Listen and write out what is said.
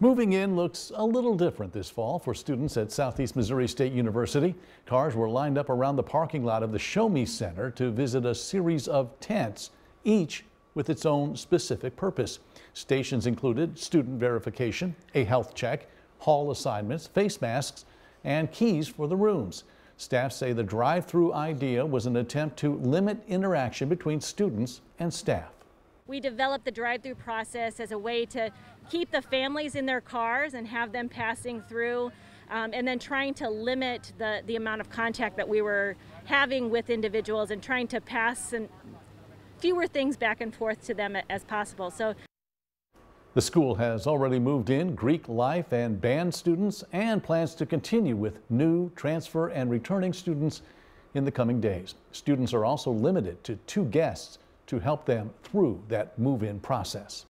Moving in looks a little different this fall for students at Southeast Missouri State University. Cars were lined up around the parking lot of the Show Me Center to visit a series of tents, each with its own specific purpose. Stations included student verification, a health check, hall assignments, face masks, and keys for the rooms. Staff say the drive-through idea was an attempt to limit interaction between students and staff. We developed the drive-through process as a way to keep the families in their cars and have them passing through, um, and then trying to limit the, the amount of contact that we were having with individuals and trying to pass and fewer things back and forth to them as possible. So. The school has already moved in Greek life and band students and plans to continue with new transfer and returning students in the coming days. Students are also limited to two guests to help them through that move-in process.